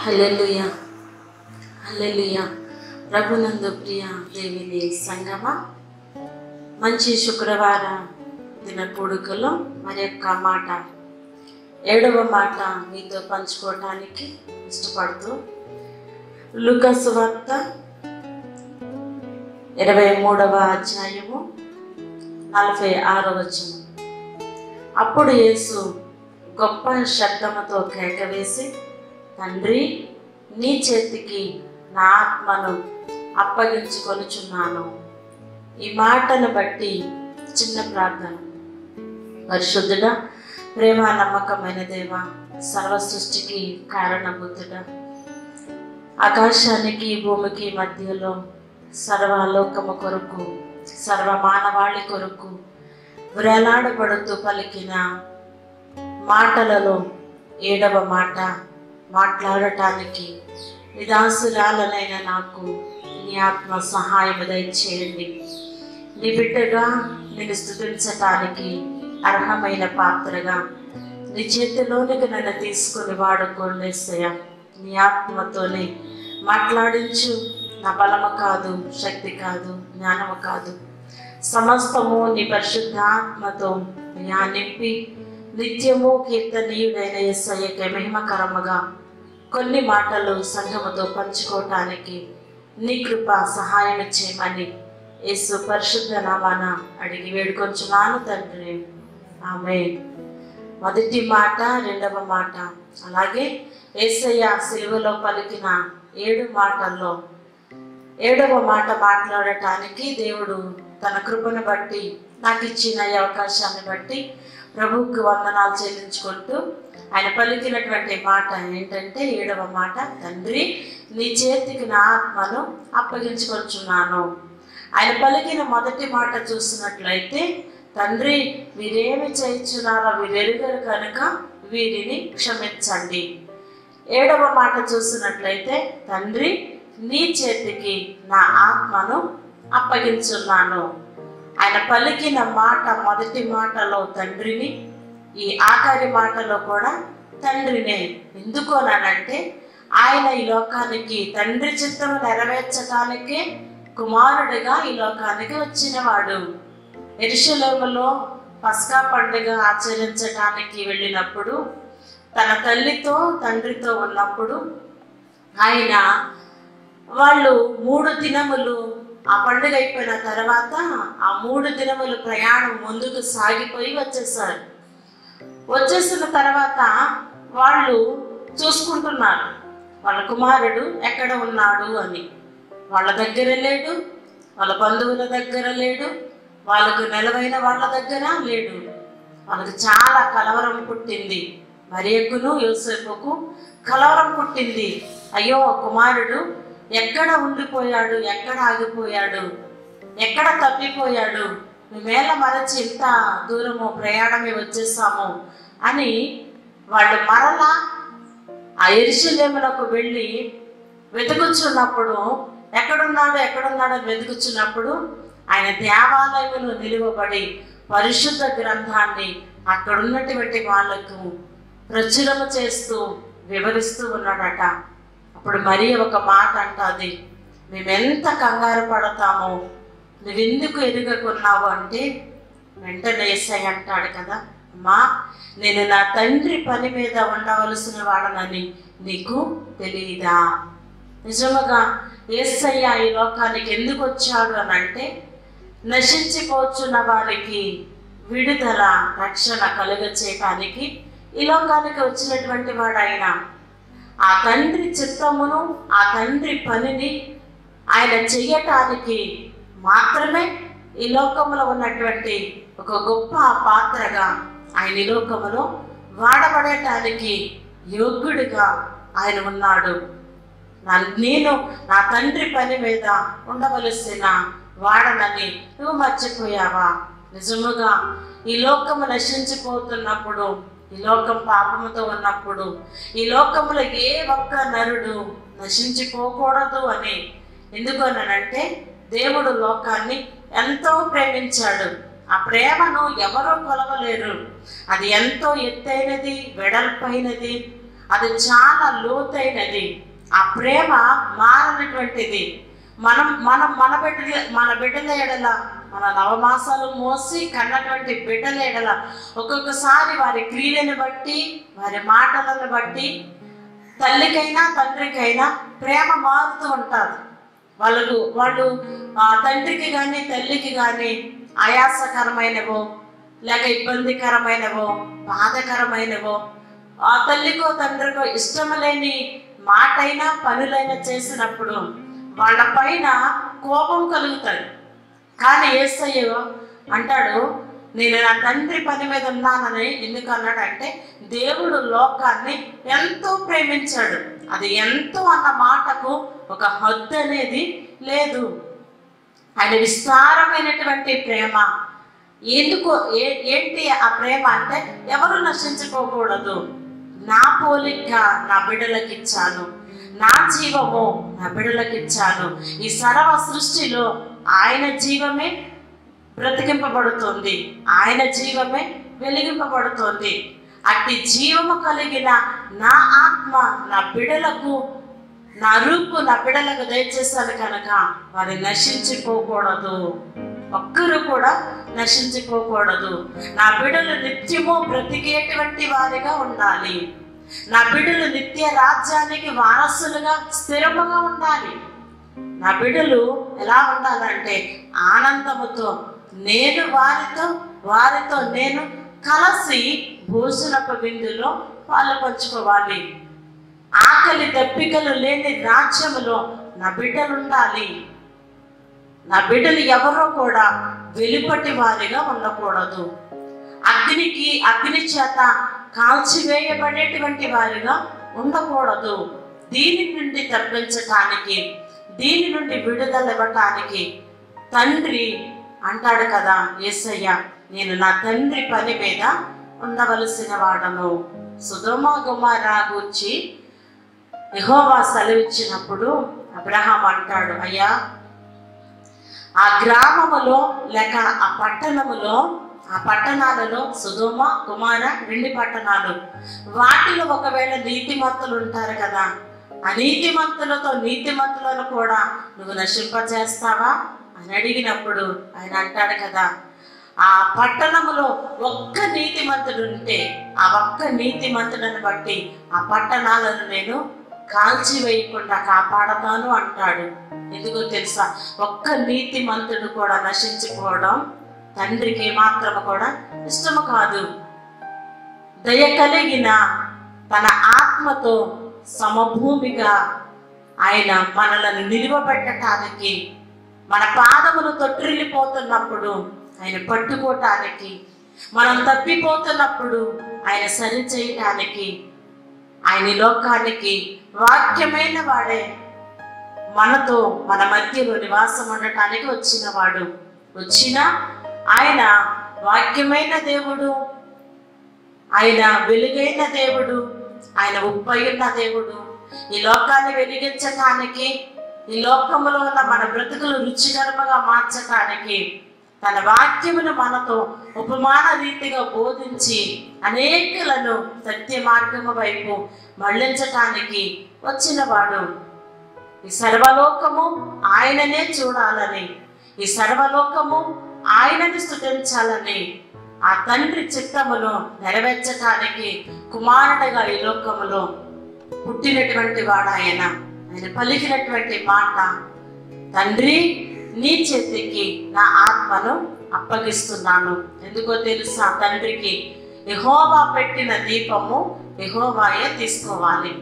హల్లెలూయా. హల్లెలూయా. ప్రభునందు ప్రియ దేవిని సంగమ. మంచి శుక్రవార దిన కూడుకలో మరి యొక్క మాట. ఏడవ మాట మీతో పంచుకోవటానికి ఇష్టపడుతూ లుకసు వార్త ఇరవై మూడవ అధ్యాయము నలభై ఆరో వచనం. అప్పుడు యేసు గొప్ప శబ్దముతో కేకవేసి తండ్రి నీ చేతికి నా ఆత్మను అప్పగించుకొనుచున్నాను. ఈ మాటను బట్టి చిన్న ప్రార్థన. పరిశుద్ధుడా ప్రేమ నమ్మకమైన దేవ సర్వ సృష్టికి కారణభూతుడా ఆకాశానికి భూమికి మధ్యలో సర్వలోకము కొరకు సర్వ మానవాళి కొరకు వ్రేలాడబడుతూ పలికిన మాటలలో ఏడవ మాట మాట్లాడటానికి నిదాసురాలనైన నాకు నీ ఆత్మ సహాయం దయచేయండి. నీ బిడ్డగా నేను స్థుతించటానికి అర్హమైన పాత్రగా నీ చేతిలోనికి నన్ను తీసుకుని వాడుకోండిసయ్యా నీ ఆత్మతోనే మాట్లాడించు. నా బలము కాదు శక్తి కాదు జ్ఞానము కాదు. సమస్తము నీ పరిశుద్ధాత్మతో నింపి నిత్యము కీర్తనీయుడైన ఎస్ఐకి మహిమకరముగా కొన్ని మాటలు సంఘముతో పంచుకోవటానికి నీ కృప సహాయం చేయమని యేసు పరిశుద్ధ నామాన అడిగి వేడుకొంచున్నాను తండ్రి. ఆమె మొదటి మాట రెండవ మాట. అలాగే ఏసయ్య సిలువలో పలికిన ఏడు మాటల్లో ఏడవ మాట మాట్లాడటానికి దేవుడు తన కృపను బట్టి నాకు ఇచ్చిన ఈ అవకాశాన్ని బట్టి ప్రభువుకి వందనాలు చెల్లించుకుంటూ ఆయన పలికినటువంటి మాట ఏంటంటే ఏడవ మాట తండ్రి నీ చేతికి నా ఆత్మను అప్పగించుకొచ్చున్నాను. ఆయన పలికిన మొదటి మాట చూసినట్లయితే తండ్రి వీరేమి చేయించున్నారో వీరెరుగరు కనుక వీరిని క్షమించండి. ఏడవ మాట చూసినట్లయితే తండ్రి నీ చేతికి నా ఆత్మను అప్పగించున్నాను. ఆయన పలికిన మాట మొదటి మాటలో తండ్రిని ఈ ఆఖరి మాటలో కూడా తండ్రినే. ఎందుకోనంటే ఆయన ఈ లోకానికి తండ్రి చిత్తము నెరవేర్చడానికి కుమారుడిగా ఈ లోకానికి వచ్చినవాడు. ఎరుషలేములో పస్కా పండుగ ఆచరించడానికి వెళ్ళినప్పుడు తన తల్లితో తండ్రితో ఉన్నప్పుడు ఆయన వాళ్ళు మూడు దినములు ఆ పండుగ అయిపోయిన తర్వాత ఆ మూడు దినములు ప్రయాణం ముందుకు సాగిపోయి వచ్చేసారు. వచ్చేసిన తర్వాత వాళ్ళు చూసుకుంటున్నారు వాళ్ళ కుమారుడు ఎక్కడ ఉన్నాడు? అని. వాళ్ళ దగ్గర లేడు వాళ్ళ బంధువుల దగ్గర లేడు వాళ్ళకు నెలవైన వాళ్ళ దగ్గర లేడు. వాళ్ళకి చాలా కలవరం పుట్టింది. మరియకును యోసేపుకు కలవరం పుట్టింది. అయ్యో కుమారుడు ఎక్కడ ఉండిపోయాడు? ఎక్కడ ఆగిపోయాడు? ఎక్కడ తప్పిపోయాడు? మేల మరచి ఇంత దూరము ప్రయాణమే వచ్చేసాము అని వాళ్ళు మరలా ఆ ఎరుషలేములకు వెళ్ళి వెతుకుచున్నప్పుడు ఎక్కడున్నాడు ఎక్కడున్నాడు అని వెతుకుచున్నప్పుడు ఆయన దేవాలయంలో నిలువబడి పరిశుద్ధ గ్రంథాన్ని అక్కడ ఉన్నటువంటి వాళ్ళకు ప్రచురము చేస్తూ వివరిస్తూ ఉన్నాడట. అప్పుడు మరీ ఒక మాట అంటది మేమెంత కంగారు పడతామో నువ్వెందుకు ఎదుగకున్నావు అంటే వెంటనే ఎస్ఐ అంటాడు కదా అమ్మా నేను నా తండ్రి పని మీద ఉండవలసిన వాడనని నీకు తెలియదా నిజముగా ఏసయ్య ఈ లోకానికి ఎందుకు వచ్చాడు అని అంటే నశించిపోచున్న వారికి విడుదల రక్షణ కలుగ చేయటానికి ఈ లోకానికి వచ్చినటువంటి వాడు ఆయన ఆ తండ్రి చిత్తమును ఆ తండ్రి పనిని ఆయన చెయ్యటానికి మాత్రమే ఈ లోకంలో ఉన్నటువంటి ఒక గొప్ప పాత్రగా ఆయన ఈ లోకంలో వాడబడటానికి యోగ్యుడిగా ఆయన ఉన్నాడు. నేను నా తండ్రి పని మీద ఉండవలసిన వాడనని నువ్వు మర్చిపోయావా? నిజముగా ఈ లోకము నశించిపోతున్నప్పుడు ఈ లోకం పాపముతో ఉన్నప్పుడు ఈ లోకంలో ఏ ఒక్క నరుడు నశించిపోకూడదు అని ఎందుకనంటే దేవుడు లోకాన్ని ఎంతో ప్రేమించాడు. ఆ ప్రేమను ఎవరూ కొలవలేరు. అది ఎంతో ఎత్తైనది వెడల్పైనది అది చాలా లోతైనది. ఆ ప్రేమ మారనటువంటిది. మనం మనం మన బిడ్డ మన బిడ్డల ఎడల మన నవమాసాలు మోసి కన్నటువంటి బిడ్డలేడల ఒక్కొక్కసారి వారి క్రియలను బట్టి వారి మాటలను బట్టి తల్లికైనా తండ్రికైనా ప్రేమ మారుతూ ఉంటారు. వాళ్ళకు వాళ్ళు ఆ తండ్రికి కానీ తల్లికి కానీ ఆయాసకరమైనవో లేక ఇబ్బందికరమైనవో బాధకరమైనవో ఆ తల్లికో తండ్రికో ఇష్టం లేని మాటైనా పనులైనా చేసినప్పుడు వాళ్ళ పైన కోపం కలుగుతాడు కానీ ఏసయ్య అంటాడు నేను నా తండ్రి పని మీద ఉన్నానని ఎందుకు అన్నాడంటే దేవుడు లోకాన్ని ఎంతో ప్రేమించాడు. అది ఎంతో అన్న మాటకు ఒక హద్దు అనేది లేదు. ఆయన విస్తారమైనటువంటి ప్రేమ. ఎందుకు? ఏ ఏంటి ఆ ప్రేమ అంటే ఎవరు నశించుకోకూడదు నా పోలిక నా బిడ్డలకు ఇచ్చాను నా జీవము నా బిడ్డలకు ఇచ్చాను ఈ సర్వ సృష్టిలో ఆయన జీవమే బ్రతికింపబడుతుంది. ఆయన జీవమే వెలిగింపబడుతుంది. అట్టి జీవము కలిగిన నా ఆత్మ నా బిడలకు నా రూపు నా బిడలకు దయచేశాను కనుక వారి నశించిపోకూడదు. ఒక్కరు కూడా నశించిపోకూడదు. నా బిడలు నిత్యము బ్రతికేటువంటి వారిగా ఉండాలి. నా బిడ్డలు నిత్య రాజ్యానికి వారసులుగా స్థిరముగా ఉండాలి. నా బిడ్డలు ఎలా ఉండాలంటే ఆనందముతో నేను వారితో వారితో నేను కలిసి భోజనపు విందులో పాలు పంచుకోవాలి. ఆకలి దప్పికలు లేని రాజ్యములో నా బిడ్డలు ఉండాలి. నా బిడ్డలు ఎవరో కూడా వెలుపటి వారిగా ఉండకూడదు. అగ్నికి అగ్ని చేత కాల్చివేయబడేటువంటి వారిగా ఉండకూడదు. దీని నుండి తప్పించటానికి దీని నుండి విడుదలవ్వటానికి తండ్రి అంటాడు కదా యేసయ్య నేను నా తండ్రి పని మీద ఉండవలసిన వాడను. సుధమ గుమారా గూర్చి యెహోవా సెలవిచ్చినప్పుడు అబ్రహాం అంటాడు అయ్యా ఆ గ్రామములో లేక ఆ పట్టణములో ఆ పట్టణాలలో సుధోమ కుమార రెండు పట్టణాలు. వాటిలో ఒకవేళ నీతిమంతులు ఉంటారు కదా ఆ నీతిమంతులను కూడా నువ్వు నశింపజేస్తావా? అని అడిగినప్పుడు ఆయన అంటాడు కదా ఆ పట్టణములో ఒక్క నీతిమంతుడు ఉంటే ఆ ఒక్క నీతిమంతుడని బట్టి ఆ పట్టణాలను నేను కాల్చివేయకుండా కాపాడతాను అంటాడు. ఎందుకో తెలుసా? ఒక్క నీతిమంతుడు కూడా నశించిపోవడం తండ్రికి మాత్రం కూడా ఇష్టము కాదు. దయ కలిగిన తన ఆత్మతో సమభూమిగా ఆయన మనలను నిలువబెట్టడానికి మన పాదములు తొట్టిల్లిపోతున్నప్పుడు ఆయన పట్టుకోవటానికి మనం తప్పిపోతున్నప్పుడు ఆయన సరి చేయటానికి ఆయన లోకానికి వాక్యమైన వాడే మనతో మన మధ్యలో నివాసం ఉండటానికి వచ్చిన వాడు వచ్చిన ఆయన వాక్యమైన దేవుడు. ఆయన వెలుగైన దేవుడు. ఆయన ఉప్పయున్న దేవుడు. ఈ లోకాన్ని వెలిగించటానికి ఈ లోకములో ఉన్న మన బ్రతుకులు రుచికరముగా మార్చటానికి తన వాక్యమును మనతో ఉపమాన రీతిగా బోధించి అనేకులను సత్య మార్గము వైపు మళ్ళించటానికి వచ్చినవాడు. ఈ సర్వలోకము ఆయననే చూడాలని ఈ సర్వలోకము ఆయనని స్థుతించాలని ఆ తండ్రి చిత్తమును నెరవేర్చటానికి కుమారుడిగా ఈ లోకములో పుట్టినటువంటి వాడు ఆయన ఆయన పలికినటువంటి మాట తండ్రి నీ చేతికి నా ఆత్మను అప్పగిస్తున్నాను. ఎందుకో తెలుసా? తండ్రికి ఎహోవా పెట్టిన దీపము ఎహోవాయే తీసుకోవాలి.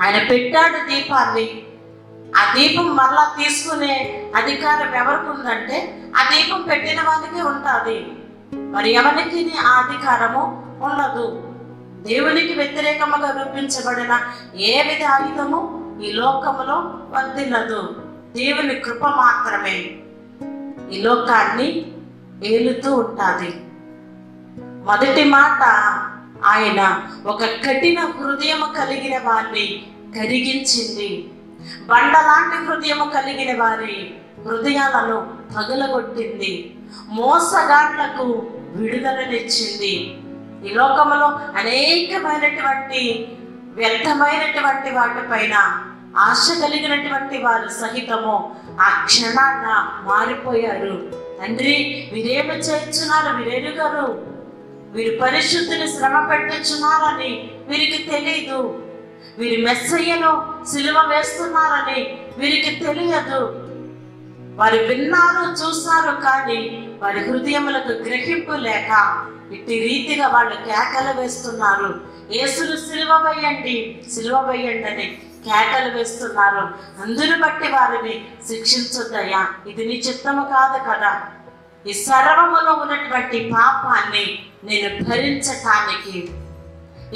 ఆయన పెట్టాడు దీపాన్ని. ఆ దీపం మరలా తీసుకునే అధికారం ఎవరికి ఉందంటే ఆ దీపం పెట్టిన వాళ్ళకే ఉంటుంది. మరి ఎవరికి ఆ అధికారము ఉండదు దేవునికి వ్యతిరేకముగా రూపించబడిన ఏ విధ ఆయుధము ఈ లోకములో వర్దిల్లదు దేవుని కృప మాత్రమే. ఈ లోకాన్ని ఏలుతూ ఉంటుంది. మొదటి మాట ఆయన ఒక కఠిన హృదయము కలిగిన వారిని కరిగించింది. బండలాంటి హృదయము కలిగిన వారి హృదయాలను పగులగొట్టింది. మోసగాళ్ళకు విడుదలనిచ్చింది ఈ లోకంలో అనేకమైనటువంటి వ్యర్థమైనటువంటి వాటిపైన ఆశ కలిగినటువంటి వారు సహితము ఆ క్షణాన మారిపోయారు. తండ్రి వీరేమి చేయించున్నారు వీరెరుగరు వీరు పరిశుద్ధిని శ్రమ పెట్టుచున్నారని వీరికి తెలియదు వీరి మెస్సయ్యను సిలువ వేస్తున్నారని వీరికి తెలియదు. వారు విన్నారు చూస్తారు కానీ వారి హృదయములకు గ్రహింపు లేక ఇట్టి రీతిగా వాళ్ళు కేకలు వేస్తున్నారు. యేసును సిలువ వేయండి సిలువ వేయండి అని కేకలు వేస్తున్నారు. అందును బట్టి వారిని శిక్షించొద్దయ్యా ఇది నీ చిత్తము కాదు కదా. ఈ సర్వములో ఉన్నటువంటి పాపాన్ని నేను భరించటానికి.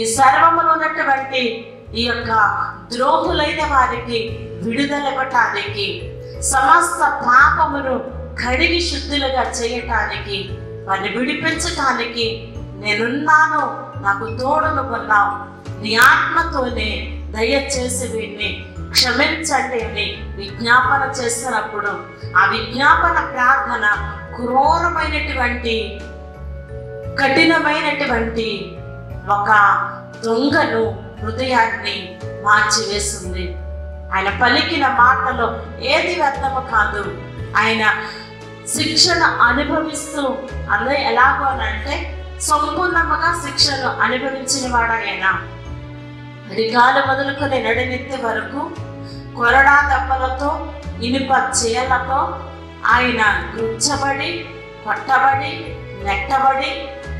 ఈ సర్వములో ఉన్నటువంటి ఈ యొక్క ద్రోహులైన వారికి విడుదలవ్వటానికి సమస్త పాపమును కడిగి శుద్ధులుగా చేయటానికి వారిని విడిపించటానికి నేనున్నాను. నాకు తోడును కొన్నావు. నీ ఆత్మతోనే దయచేసి వీడిని క్షమించండి అని విజ్ఞాపన చేస్తున్నప్పుడు ఆ విజ్ఞాపన ప్రార్థన క్రూరమైనటువంటి కఠినమైనటువంటి ఒక దొంగను హృదయాన్ని మార్చివేస్తుంది ఆయన పలికిన మాటలో ఏది వ్యర్థము కాదు. ఆయన శిక్షణ అనుభవిస్తూ అందరూ ఎలాగో అని అంటే సంపూర్ణముగా శిక్షను అనుభవించిన వాడాయన రిగాలు మొదలుకొని నడినెత్తి వరకు కొరడా దెబ్బలతో ఇనుప చేలతో ఆయన గుచ్చబడి కొట్టబడి నెట్టబడి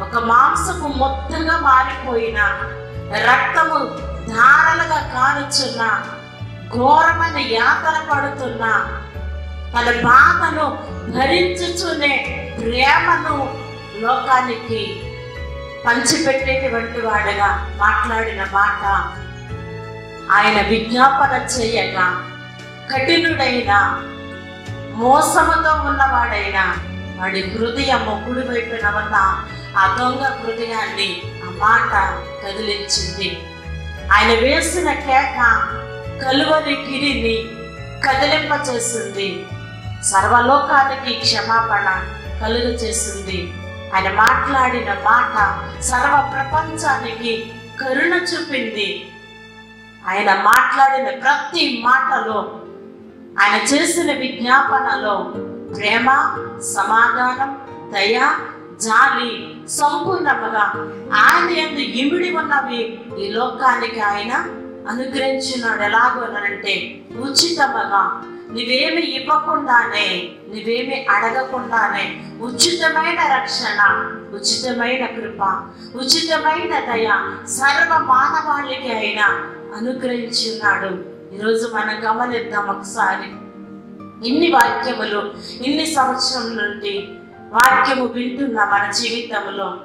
ఒక మాంసపు మొత్తంగా మారిపోయిన రక్తము ధారలుగా కారుచున్న ఘోరమైన యాతన పడుతున్న. తన బాధను భరించుచునే ప్రేమను లోకానికి పంచిపెట్టేటువంటి వాడుగా మాట్లాడిన మాట ఆయన విజ్ఞాపన చేయగా కఠినుడైన మోసముతో ఉన్నవాడైన వాడి హృదయము కుడి వైపున ఉన్న ఆ దొంగ హృదయాన్ని ఆ మాట కదిలించింది. ఆయన వేసిన కేక కలువరి గిరిని కదిలింప చేస్తుంది సర్వలోకానికి క్షమాపణ కలుగు చేసింది ఆయన మాట్లాడిన మాట సర్వ ప్రపంచానికి కరుణ చూపింది. ఆయన మాట్లాడిన ప్రతి మాటలో ఆయన చేసిన విజ్ఞాపనలో ప్రేమ సమాధానం దయ జాలి సంపూర్ణముగా ఆయన ఎందు ఇమిడి ఉన్నవి ఈ లోకానికి ఆయన అనుగ్రహించినాడు. ఎలాగోనంటే ఉచితముగా నువ్వేమి ఇవ్వకుండానే నువ్వేమి అడగకుండానే ఉచితమైన రక్షణ ఉచితమైన కృప ఉచితమైన దయ సర్వ మానవాళికి అయిన అనుగ్రహించి ఉన్నాడు ఈరోజు మనం గమనిద్దాం ఒకసారి. ఇన్ని వాక్యములు ఇన్ని సంవత్సరం నుండి వాక్యము వింటున్న మన జీవితంలో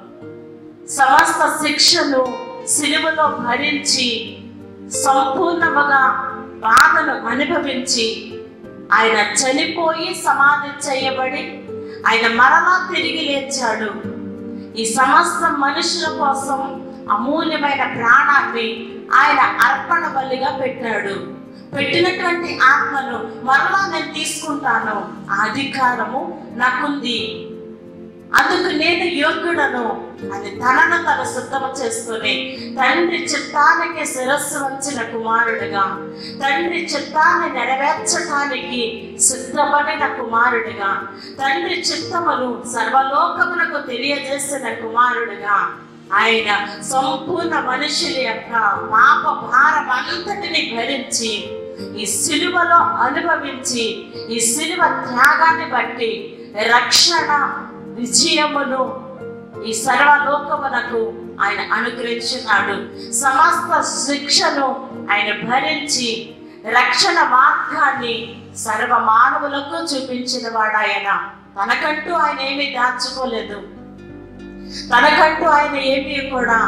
సమస్త శిక్షను సిలువలో భరించి సంపూర్ణముగా బాధను అనుభవించి ఆయన చనిపోయి సమాధి చేయబడి ఆయన మరలా తిరిగి లేచాడు. ఈ సమస్త మనుషుల కోసం అమూల్యమైన ప్రాణాన్ని ఆయన అర్పణ బలిగా పెట్టాడు. పెట్టినటువంటి ఆత్మను మరలా నేను తీసుకుంటాను. ఆ అధికారము నాకుంది. అందుకు నేను యోగ్యుడను అని తనను తను శుద్ధం చేసుకుని తండ్రి చిత్తానికి శిరస్సు వంచిన కుమారుడిగా తండ్రి చిత్తాన్ని నెరవేర్చటానికి సిద్ధపడిన కుమారుడిగా తండ్రి చిత్తమును సర్వలోకమునకు తెలియజేసిన కుమారుడిగా ఆయన సంపూర్ణ మనుషుల యొక్క పాప భారం అంతటిని భరించి ఈ సిలువలో అనుభవించి ఈ సిలువ త్యాగాన్ని బట్టి రక్షణ విజయమును ఈ సర్వలోకమునకు ఆయన అనుగ్రహించున్నాడు సమస్త శిక్షను ఆయన భరించి రక్షణ మార్గాన్ని సర్వ మానవులకు చూపించిన ఆయన తనకంటూ ఆయన ఏమీ దాచుకోలేదు. తనకంటూ ఆయన ఏమీ కూడా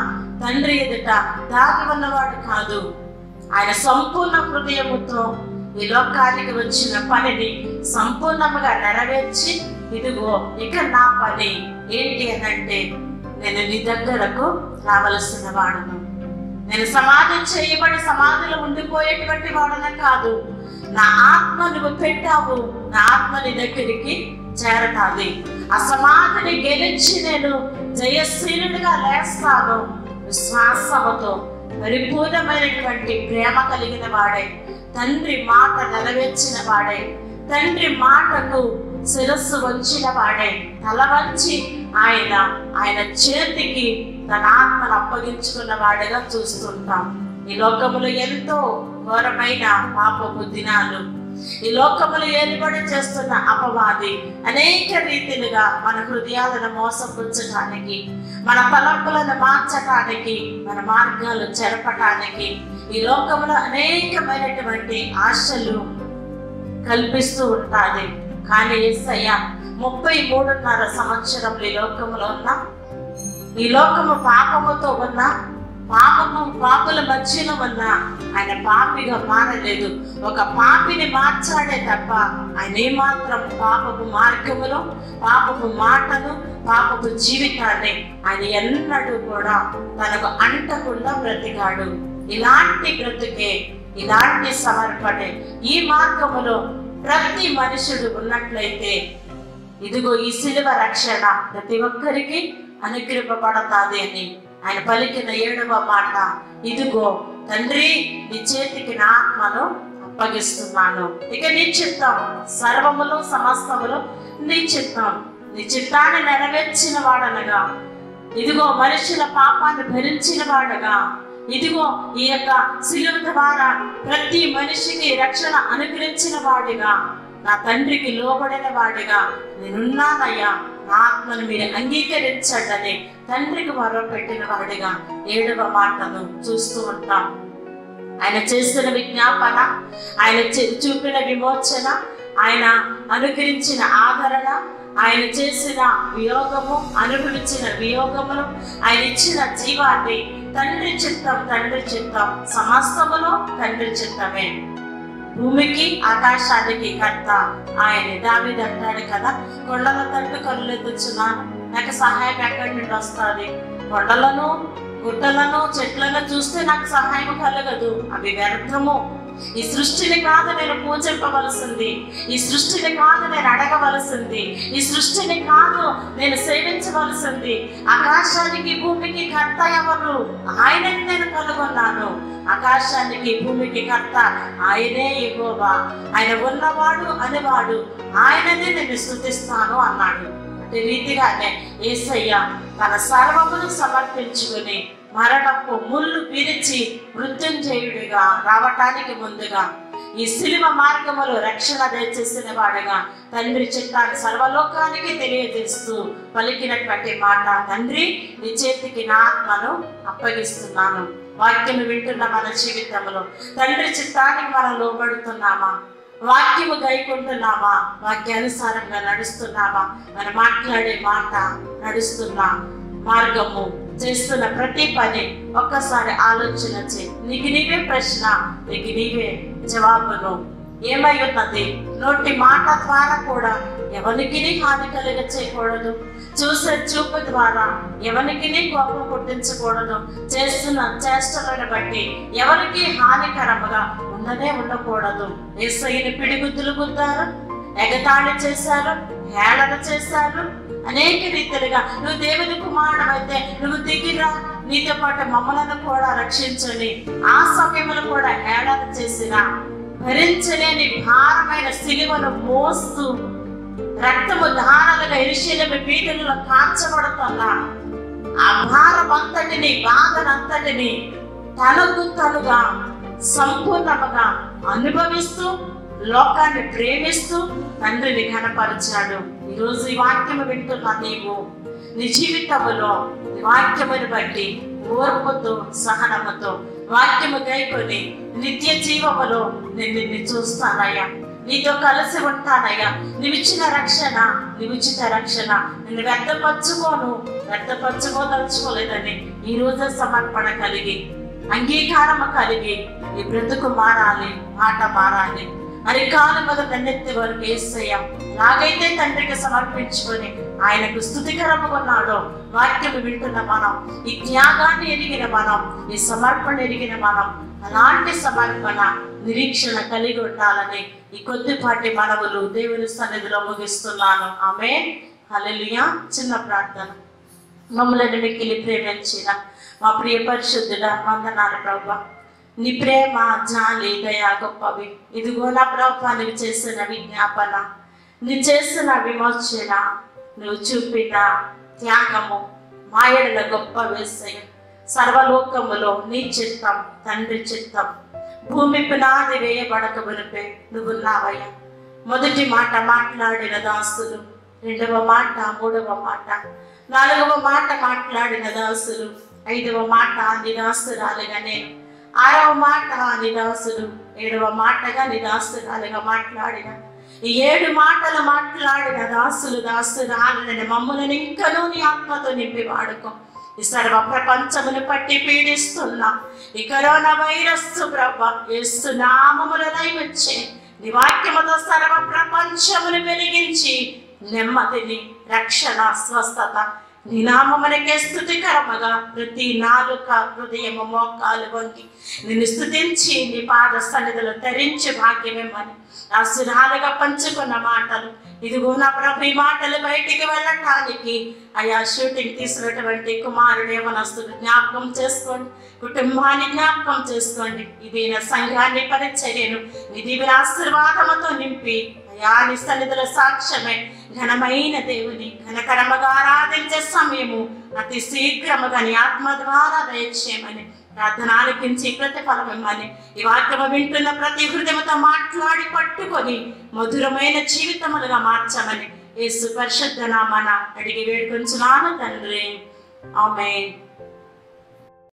తండ్రి ఎదుట దాగి ఉన్నవాడు కాదు. ఆయన సంపూర్ణ హృదయముతో ఈ లోకానికి వచ్చిన పనిని సంపూర్ణముగా నెరవేర్చి ఇదిగో ఇక నా పని ఏంటి అని అంటే నేను నీ దగ్గరకు రావలసిన వాడను. నేను సమాధి చేయబడి సమాధిలో ఉండిపోయేటువంటి వాడన కాదు. నా ఆత్మ నువ్వు పెట్టావు నా ఆత్మ నీ దగ్గరికి చేరతాది. ఆ సమాధిని గెలిచి నేను జయశీలుడిగా లేస్తాను. విశ్వాసముతో పరిపూర్ణమైనటువంటి ప్రేమ కలిగిన వాడై. తండ్రి మాట నెరవేర్చిన వాడై. తండ్రి మాటకు శిరస్సు వంచిన వాడై తల వంచి ఆయన ఆయన చేతికి తన ఆత్మను అప్పగించుకున్న వాడిగా చూస్తుంటాం. ఈ లోకములో ఎంతో ఘోరమైన పాపపు దినాలు. ఈ లోకములు ఏలుబడి చేస్తున్న అపవాది అనేక రీతిలుగా మన హృదయాలను మోసపుచ్చటానికి మన తలంపులను మార్చటానికి మన మార్గాలు చెరపటానికి ఈ లోకములో అనేకమైనటువంటి ఆశలు కల్పిస్తూ ఉంటాది. కానీ ఏసయ్య ముప్పై మూడున్నర సంవత్సరం ఈ లోకములో ఉన్నా ఈ లోకము పాపముతో ఉన్న పాపము పాపుల మధ్యలో ఉన్నా ఆయన పాపిగా మారలేదు. ఒక పాపిని మార్చాడే తప్ప ఆయన ఏమాత్రం పాపపు మార్గములు పాపపు మాటను పాపపు జీవితాన్ని ఆయన ఎన్నడూ కూడా తనకు అంటకుండా బ్రతికాడు. ఇలాంటి బ్రతికే ఇలాంటి సమర్పణే ఈ మార్గములో ప్రతి మనుషుడు ఉన్నట్లయితే ఇదిగో ఈ శిలువ రక్షణ ప్రతి ఒక్కరికి అనుగ్రహపడతాది అని ఆయన పలికిన ఏడవ మాట. ఇదిగో తండ్రి నీ చేతికి నా ఆత్మను అప్పగిస్తున్నాను. ఇక నీ చిత్తం సర్వములు సమస్తములు నీ చిత్తం. నీ చిత్తాన్ని నెరవేర్చిన వాడనగా ఇదిగో మనుషుల పాపాన్ని భరించిన వాడగా ఇదిగో ఈ యొక్క శిలువ ద్వారా ప్రతి మనిషికి రక్షణ అనుగ్రహించిన వాడిగా నా తండ్రికి లోబడిన వాడిగా నేనున్నానయ్యా. నా ఆత్మను మీరు అంగీకరించండి అని తండ్రికి మరో పెట్టిన వాడిగా ఏడవ మాటను చూస్తూ ఉంటాం. ఆయన చేసిన విజ్ఞాపన ఆయన చూపిన విమోచన ఆయన అనుగ్రహించిన ఆదరణ ఆయన చేసిన వియోగము అనుభవించిన వియోగములు ఆయన ఇచ్చిన జీవాన్ని తండ్రి చిత్తం తండ్రి చిత్తం సమస్తములో తండ్రి చిత్తమే భూమికి ఆకాశానికి కర్త. ఆయన దావిది అంటాడు కదా కొండల తట్టు కళ్ళెత్తుచున్నాను నాకు సహాయం ఎక్కడి నుండి వస్తుంది? కొండలను గుట్టలను చెట్లను చూస్తే నాకు సహాయం కలగదు. అవి వ్యర్థము. ఈ సృష్టిని కాదు నేను పూజింపవలసింది. ఈ సృష్టిని కాదు నేను అడగవలసింది. ఈ సృష్టిని కాదు నేను సేవించవలసింది. ఆకాశానికి భూమికి కర్త ఎవరు? ఆయనని నేను కనుగొన్నాను. ఆకాశానికి భూమికి కర్త ఆయనే ఎగోవా ఆయన ఉన్నవాడు అనేవాడు. ఆయననే నేను స్థుతిస్తాను అన్నాడు. అదే రీతిగానే ఏసయ్య తన సర్వమును సమర్పించుకుని మరణపు ముళ్ళు విరిచి మృత్యుంజయుడిగా రావటానికి ముందుగా. ఈ శిలువ మార్గములో రక్షణ దయచేసిన వాడుగా. తండ్రి చిత్తాన్ని సర్వలోకానికి తెలియజేస్తూ పలికినటువంటి మాట తండ్రి నీ చేతికి నా ఆత్మను అప్పగిస్తున్నాను. వాక్యము వింటున్న మన జీవితంలో. తండ్రి చిత్తానికి మనం లోబడుతున్నామా? వాక్యము గైకుంటున్నామా? వాక్యానుసారంగా నడుస్తున్నామా? మరి మాట్లాడే మాట నడుస్తున్నా. మార్గము చేస్తున్న ప్రతి పని ఒక్కసారి ఆలోచన చే. నీకు నీవే ప్రశ్న నీకు నీవే జవాబును ఏమై ఉన్నది నోటి మాట ద్వారా కూడా ఎవరికి హాని కలిగ చేయకూడదు చూసే చూపు ద్వారా ఎవరికి కోపం పుట్టించకూడదు చేస్తున్న చేష్టలను బట్టి ఎవరికి హానికరముగా ఉండనే ఉండకూడదు. ఏసైని పిడిగుద్దులు గుద్దారు ఎగతాళి చేశారు హేళన చేశారు అనేక రీతిలుగా నువ్వు దేవుని కుమారుడు అయితే నువ్వు దిగిరా నీతో పాటు మమ్మలను కూడా రక్షించని ఆ సమయంలో కూడా హేళన చేసిన భరించలేని భారమైన సిలువను మోస్తూ రక్తము దారాలుగా ఇరుషులమి పీటలలో కాల్చబడుతున్నా. ఆ భారం అంతటిని బాధనంతటిని తనకు తనుగా సంపూర్ణముగా అనుభవిస్తూ లోకాన్ని ప్రేమిస్తూ తండ్రిని ఘనపరిచాడు. ఈరోజు ఈ వాక్యము వింటున్న నీవు. నీ జీవితంలో వాక్యమును బట్టి ఓర్పుతో సహనముతో వాక్యము గైకొని నిత్య జీవములో నేను నిన్ను చూస్తానయ్యా. నీతో కలిసి ఉంటానయ్యా. నీవిచ్చిన రక్షణ నీవిచ్చిన రక్షణ నిన్ను వ్యర్థపరచుకోను వ్యర్థపరచుకోదలుచుకోలేదని ఈ రోజు సమర్పణ కలిగి అంగీకారము కలిగి ఈ బ్రతుకు మారాలి ఆట మారాలి. అరికాల మీద కన్నెత్తి వరకు వేసేయ ఎలాగైతే తండ్రికి సమర్పించుకొని ఆయనకు స్థుతికరముగా ఉన్నాడో వాక్యము వింటున్న మనం ఈ త్యాగాన్ని ఎరిగిన మనం ఈ సమర్పణ ఎరిగిన మనం అలాంటి సమర్పణ నిరీక్షణ కలిగి ఉండాలని ఈ కొద్దిపాటి మనవులు దేవుని సన్నిధిలో ముగిస్తున్నాను. ఆమె హల్లెలూయా. చిన్న ప్రార్థన. మమ్మల్ని మిక్కిలి ప్రేమించిన మా ప్రియ పరిశుద్ధుడ వందనాలు ప్రభా. నీ ప్రేమ జాలి గొప్పవి. ఇదిగో నా ప్రభా నువ్వు చేసిన విజ్ఞాపన. నువ్వు చేసిన విమోచన. నువ్వు చూపిన త్యాగము మాయడల గొప్ప విషయం. సర్వలోకములో నీ చిత్తం తండ్రి చిత్తం. భూమి పునాది వేయబడక మునిపే నువ్వున్నావయ్యా మొదటి మాట మాట్లాడిన దాసులు రెండవ మాట మూడవ మాట నాలుగవ మాట మాట్లాడిన దాసులు ఐదవ మాట నిదాసురాలుగా నేను ఆరవ మాట నిదాసులు ఏడవ మాటగా నిదాసురాలుగా మాట్లాడిన. ఈ ఏడు మాటలు మాట్లాడిన దాసులు దాసురాలని మమ్మల్ని ఇంకనూ నీ ఆత్మతో నింపి వాడుకో. ఈ సర్వ ప్రపంచమును పట్టి పీడిస్తున్నా. ఈ కరోనా వైరస్ ప్రభ ఏస్తున్నామముల నైవచ్చే నీ వాక్యముతో సర్వ ప్రపంచమును వెలిగించి నెమ్మదిని రక్షణ స్వస్థత నీ నామమునకే స్థుతికరముగా ప్రతి నాలుక హృదయము మోకాలు వంగి నిన్ను స్థుతించి నీ పాద సన్నిధిలో ధరించి భాగ్యమేమని. అసురాలుగా పంచుకున్న మాటలు. ఇదిగో నా ప్రభు ఈ మాటలు బయటికి వెళ్ళటానికి. అయా షూటింగ్ తీసినటువంటి కుమారుడు ఏమనస్తుడు జ్ఞాపకం చేసుకోండి. కుటుంబాన్ని జ్ఞాపకం చేసుకోండి. ఇది నా సంఘాన్ని పరిచర్యను ఇది ఆశీర్వాదముతో నింపి అయా నీ సన్నిధిలో సాక్ష్యమే. ఘనమైన దేవుని ఘనకరముగా ఆరాధించే సమయము అతి శీఘ్రముగా ఆత్మ ద్వారా దయచేయమని ప్రార్థన ఆలకించి ప్రతిఫలం ఇవ్వమని ఈ వాక్యము వింటున్న ప్రతి హృదయముతో మాట్లాడి పట్టుకొని మధురమైన జీవితములుగా మార్చమని యేసు పరిశుద్ధ నామన అడిగి వేడుకొంచున్నాను తండ్రి. ఆమె